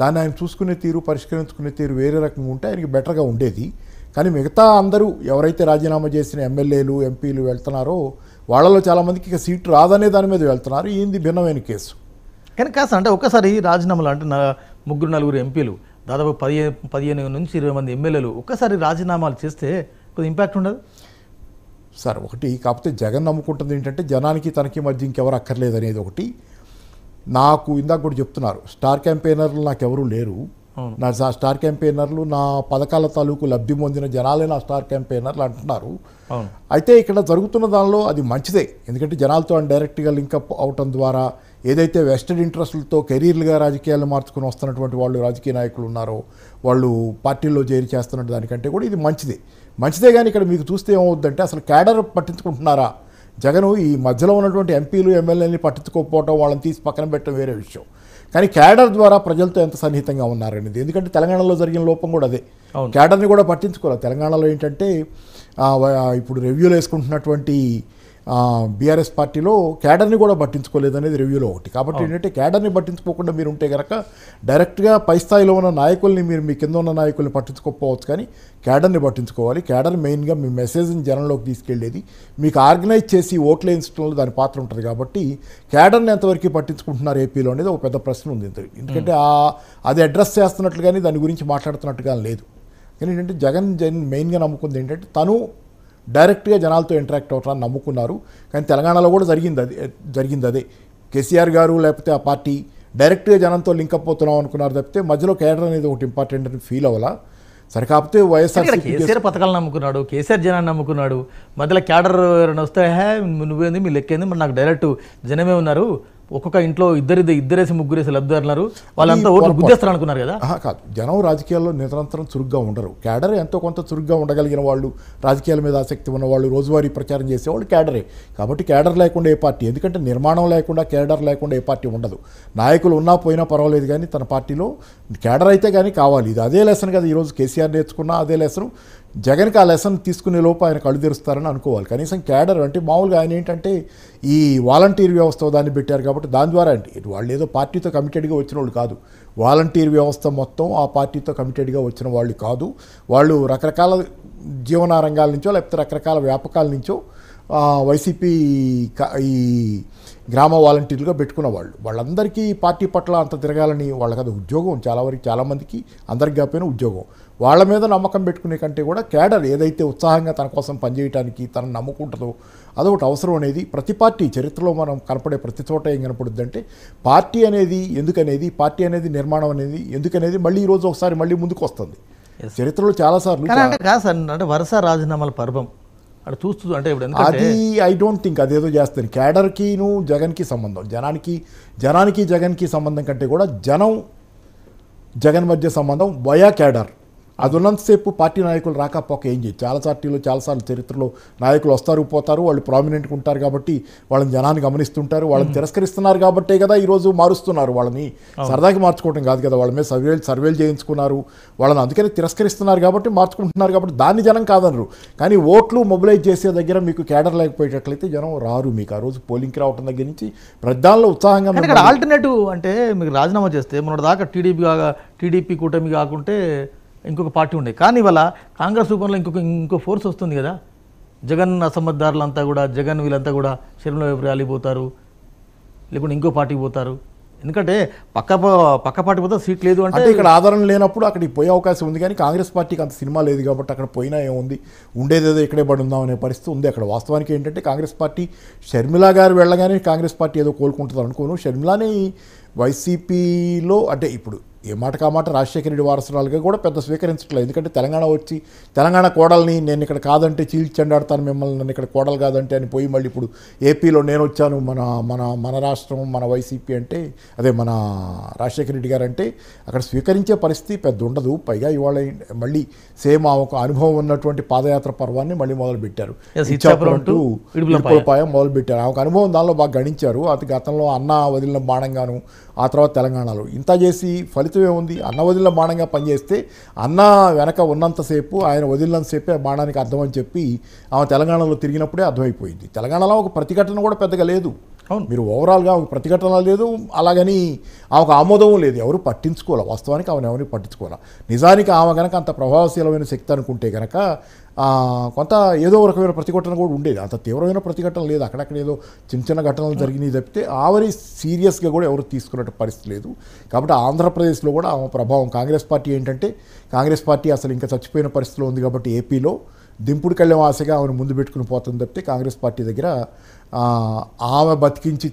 దాన్ని ఆయన చూసుకునే తీరు పరిష్కరించుకునే తీరు వేరే రకంగా ఉంటే ఆయనకి బెటర్గా ఉండేది. కానీ మిగతా అందరూ ఎవరైతే రాజీనామా చేసిన ఎమ్మెల్యేలు ఎంపీలు వెళ్తున్నారో వాళ్ళలో చాలామందికి ఇక సీటు రాదనే దాని మీద వెళ్తున్నారు. ఈయనది భిన్నమైన కేసు? కానీ కాస్త అంటే ఒక్కసారి రాజీనామాలు అంటే ముగ్గురు నలుగురు ఎంపీలు దాదాపు పదిహేను పదిహేను నుంచి ఇరవై మంది ఎమ్మెల్యేలు ఒక్కసారి రాజీనామాలు చేస్తే కొద్దిగా ఇంపాక్ట్ ఉండదు? సార్ ఒకటి కాకపోతే జగన్ నమ్ముకుంటుంది ఏంటంటే జనానికి తనకి మధ్య ఇంకెవరు అక్కర్లేదు అనేది ఒకటి. నాకు ఇందాక కూడా చెప్తున్నారు స్టార్ క్యాంపెయినర్లు నాకు ఎవరు లేరు. నా స్టార్ క్యాంపెయినర్లు నా పథకాల తాలూకు లబ్ధి పొందిన జనాలే నా స్టార్ క్యాంపెయినర్లు అంటున్నారు. అయితే ఇక్కడ జరుగుతున్న దానిలో అది మంచిదే. ఎందుకంటే జనాలతో డైరెక్ట్గా లింకప్ అవటం ద్వారా ఏదైతే వెస్టెడ్ ఇంట్రెస్ట్లతో కెరీర్లుగా రాజకీయాలు మార్చుకుని వస్తున్నటువంటి వాళ్ళు రాజకీయ నాయకులు ఉన్నారో వాళ్ళు పార్టీల్లో చేరి చేస్తున్న దానికంటే కూడా ఇది మంచిదే. మంచిదే కానీ ఇక్కడ మీకు చూస్తే ఏమవుద్దంటే అసలు క్యాడర్ పట్టించుకుంటున్నారా? జగన్ ఈ మధ్యలో ఉన్నటువంటి ఎంపీలు ఎమ్మెల్యేని పట్టించుకోకపోవడం వాళ్ళని తీసి పక్కన పెట్టడం వేరే విషయం. కానీ క్యాడర్ ద్వారా ప్రజలతో ఎంత సన్నిహితంగా ఉన్నారనేది. ఎందుకంటే తెలంగాణలో జరిగిన లోపం కూడా అదే. క్యాడర్ని కూడా పట్టించుకోవాలి తెలంగాణలో ఏంటంటే ఇప్పుడు రివ్యూలు వేసుకుంటున్నటువంటి బీఆర్ఎస్ పార్టీలో క్యాడర్ని కూడా పట్టించుకోలేదు అనేది రివ్యూలో ఒకటి. కాబట్టి ఏంటంటే క్యాడర్ని పట్టించుకోకుండా మీరు ఉంటే కనుక డైరెక్ట్గా పై స్థాయిలో ఉన్న నాయకుల్ని మీరు మీ కింద ఉన్న నాయకుల్ని పట్టించుకోకపోవచ్చు కానీ క్యాడర్ని పట్టించుకోవాలి. క్యాడర్ మెయిన్గా మీ మెసేజ్ని జనంలోకి తీసుకెళ్ళేది మీకు ఆర్గనైజ్ చేసి ఓట్లు వేయించడంలో దాని పాత్ర ఉంటుంది కాబట్టి క్యాడర్ని ఎంతవరకు పట్టించుకుంటున్నారు ఏపీలో అనేది ఒక పెద్ద ప్రశ్న ఉంది. ఎందుకంటే ఆ- అది అడ్రస్ చేస్తున్నట్లు కానీ దాని గురించి మాట్లాడుతున్నట్టుగా లేదు. కానీ ఏంటంటే జగన్ జన్ మెయిన్గా నమ్ముకుంది ఏంటంటే తను డైరెక్ట్గా జనాలతో ఇంటరాక్ట్ అవుతారని నమ్ముకున్నారు. కానీ తెలంగాణలో కూడా జరిగింది అది జరిగింది అదే. కేసీఆర్ గారు లేకపోతే ఆ పార్టీ డైరెక్ట్గా జనంతో లింకప్ అవుతున్నాం అనుకున్నారు తప్పితే మధ్యలో కేడర్ అనేది ఒకటి ఇంపార్టెంట్ అని ఫీల్ అవ్వాలా? సరే కాకపోతే వైఎస్ఆర్ కేసీఆర్ పథకాలు నమ్ముకున్నాడు కేసీఆర్ జనాన్ని నమ్ముకున్నాడు. మధ్యలో క్యాడర్ ఎవరైనా వస్తే హే నువ్వేంది? మీ లెక్కేంది? మరి నాకు డైరెక్ట్ జనమే ఉన్నారు. ఒక్కొక్క ఇంట్లో ఇద్దరు ఇద్దరేసి ముగ్గురేసి లబ్ధిదారున్నారు వాళ్ళంతా ఓట్లు గుద్దేస్తారు అనుకున్నారు కదా? కాదు. జనం రాజకీయాల్లో నిరంతరం చురుగ్గా ఉండరు. క్యాడర్ ఎంతో కొంత చురుగ్గా ఉండగలిగిన వాళ్ళు రాజకీయాల మీద ఆసక్తి ఉన్న వాళ్ళు రోజువారీ ప్రచారం చేసేవాళ్ళు క్యాడరే. కాబట్టి క్యాడర్ లేకుండా ఏ పార్టీ ఎందుకంటే నిర్మాణం లేకుండా క్యాడర్ లేకుండా ఏ పార్టీ ఉండదు. నాయకులు ఉన్నా పోయినా పర్వాలేదు కానీ తన పార్టీలో క్యాడర్ అయితే కానీ కావాలి. ఇది అదే లెసన్ కదా ఈరోజు కేసీఆర్ నేర్చుకున్నా అదే లెసన్ జగన్కి ఆ లెసన్ తీసుకునే లోపు ఆయన కళ్ళు తెరుస్తారని అనుకోవాలి. కనీసం క్యాడర్ అంటే మామూలుగా ఆయన ఏంటంటే ఈ వాలంటీర్ వ్యవస్థ దాన్ని పెట్టారు కాబట్టి దాని ద్వారా అంటే వాళ్ళు ఏదో పార్టీతో కమిటెడ్గా వచ్చిన వాళ్ళు కాదు. వాలంటీర్ వ్యవస్థ మొత్తం ఆ పార్టీతో కమిటెడ్గా వచ్చిన వాళ్ళు కాదు. వాళ్ళు రకరకాల జీవన రంగాల నుంచో లేకపోతే రకరకాల వ్యాపకాల నుంచో వైసీపీ ఈ గ్రామ వాలంటీర్లుగా పెట్టుకున్న వాళ్ళు వాళ్ళందరికీ పార్టీ పట్ల అంత తిరగాలని వాళ్ళకి అది ఉద్యోగం. చాలా వరకు చాలామందికి అందరికి కాకపోయినా ఉద్యోగం. వాళ్ళ మీద నమ్మకం పెట్టుకునే కంటే కూడా క్యాడర్ ఏదైతే ఉత్సాహంగా తన కోసం పనిచేయడానికి తనను నమ్ముకుంటుందో అదొకటి అవసరం అనేది ప్రతి పార్టీ చరిత్రలో మనం కనపడే ప్రతి చోట ఏం కనపడుద్దంటే పార్టీ అనేది ఎందుకనేది పార్టీ అనేది నిర్మాణం అనేది ఎందుకనేది మళ్ళీ ఈరోజు ఒకసారి మళ్ళీ ముందుకు వస్తుంది. చరిత్రలో చాలాసార్లు కాదు సార్ అంటే వరుస రాజీనామాల పర్వం. అక్కడ చూస్తూ అంటే ఇప్పుడు అది ఐ డోంట్ థింక్ అదేదో చేస్తాను క్యాడర్కిను జగన్కి సంబంధం. జనానికి జనానికి జగన్కి సంబంధం కంటే కూడా జనం జగన్ మధ్య సంబంధం వయా క్యాడర్ అది ఉన్నంతసేపు పార్టీ నాయకులు రాకపోక ఏం చేయదు చాలా పార్టీలు చాలాసార్లు చరిత్రలో నాయకులు వస్తారు పోతారు వాళ్ళు ప్రామినెంట్గా ఉంటారు కాబట్టి వాళ్ళని జనాన్ని గమనిస్తుంటారు వాళ్ళని తిరస్కరిస్తున్నారు కాబట్టే కదా ఈరోజు మారుస్తున్నారు వాళ్ళని. సరదాకి మార్చుకోవడం కాదు కదా వాళ్ళ మీద సర్వేలు సర్వేలు చేయించుకున్నారు వాళ్ళని అందుకని తిరస్కరిస్తున్నారు కాబట్టి మార్చుకుంటున్నారు కాబట్టి దాన్ని జనం కాదనరు. కానీ ఓట్లు మొబిలైజ్ చేసే దగ్గర మీకు క్యాడర్ లేకపోయేటట్లయితే జనం రారు మీకు. ఆ రోజు పోలింగ్కి రావడం దగ్గర నుంచి ప్రధానంలో ఉత్సాహంగా ఆల్టర్నేటివ్ అంటే మీకు రాజీనామా చేస్తే మొన్నటి దాకా టీడీపీ టీడీపీ కూటమి కాకుంటే ఇంకొక పార్టీ ఉండే. కానీ ఇవాళ కాంగ్రెస్ రూపంలో ఇంకొక ఇంకో ఫోర్స్ వస్తుంది కదా. జగన్ అసమర్థదారులంతా కూడా జగన్ వీళ్ళంతా కూడా శరీరంలో వైపు రాలిపోతారు. లేకుంటే ఇంకో పార్టీకి పోతారు. ఎందుకంటే పక్క ప- పక్క పార్టీ పోతే సీట్ లేదు అంటే ఇక్కడ ఆధారం లేనప్పుడు అక్కడికి పోయే అవకాశం ఉంది. కానీ కాంగ్రెస్ పార్టీకి అంత సినిమా లేదు కాబట్టి అక్కడ పోయినా ఏముంది? ఉండేదేదో ఇక్కడే పడి ఉందామనే అనే పరిస్థితి ఉంది. అక్కడ వాస్తవానికి ఏంటంటే కాంగ్రెస్ పార్టీ షర్మిలా గారు వెళ్ళగానే కాంగ్రెస్ పార్టీ ఏదో కోలుకుంటుంది అనుకోను. షర్మిలానే వైసీపీలో అంటే ఇప్పుడు ఏ మాట కా మాట రాజశేఖర రెడ్డి వారసురాలుగా కూడా పెద్ద స్వీకరించట్లేదు. ఎందుకంటే తెలంగాణ వచ్చి తెలంగాణ కోడల్ని నేను ఇక్కడ కాదంటే చీల్చండాడతాను మిమ్మల్ని నన్ను ఇక్కడ కోడలు కాదంటే అని పోయి మళ్ళీ ఇప్పుడు ఏపీలో నేను వచ్చాను మన మన మన రాష్ట్రం మన వైసీపీ అంటే అదే మన రాజశేఖర రెడ్డి గారు అంటే అక్కడ స్వీకరించే పరిస్థితి పెద్ద ఉండదు. పైగా ఇవాళ మళ్ళీ సేమ్ ఆ ఒక అనుభవం ఉన్నటువంటి పాదయాత్ర పర్వాన్ని మళ్ళీ మొదలు పెట్టారు Yes, Ichchapuram Ichchapuram to to Idupulapaya. Idupulapaya మొదలు పెట్టారు ఆ ఒక అనుభవం దానిలో బాగా గణించారు. అది గతంలో అన్న వదిలిన బాణంగాను ఆ తర్వాత తెలంగాణలో. ఇంత చేసి ఫలితం ఏముంది? అన్న వదిలిన బాణంగా పనిచేస్తే అన్న వెనక ఉన్నంతసేపు ఆయన వదిలినంతసేపే ఆ బాణానికి అర్థం అని చెప్పి ఆమె తెలంగాణలో తిరిగినప్పుడే అర్థమైపోయింది. తెలంగాణలో ఒక ప్రతిఘటన కూడా పెద్దగా లేదు. అవును. మీరు ఓవరాల్గా ప్రతిఘటన లేదు అలాగని ఆమెకు ఆమోదం లేదు. ఎవరు పట్టించుకోవాలి? వాస్తవానికి ఆమెను ఎవరిని పట్టించుకోవాలి? నిజానికి ఆమె కనుక అంత ప్రభావశీలమైన శక్తి అనుకుంటే కనుక కొంత ఏదో ఒక రకమైన ప్రతిఘటన కూడా ఉండేది. అంత తీవ్రమైన ప్రతిఘటన లేదు. అక్కడక్కడ ఏదో చిన్న చిన్న ఘటనలు జరిగినాయి తప్పితే ఆవరి సీరియస్గా కూడా ఎవరు తీసుకున్నట్టు పరిస్థితి లేదు. కాబట్టి ఆంధ్రప్రదేశ్లో కూడా ఆమె ప్రభావం కాంగ్రెస్ పార్టీ ఏంటంటే కాంగ్రెస్ పార్టీ అసలు ఇంకా చచ్చిపోయిన పరిస్థితిలో ఉంది కాబట్టి ఏపీలో దింపుడు కళ్ళెం ఆశగా ఆమెను ముందు పెట్టుకుని పోతుంది తప్పితే కాంగ్రెస్ పార్టీ దగ్గర ఆ, ఆమె బతికించి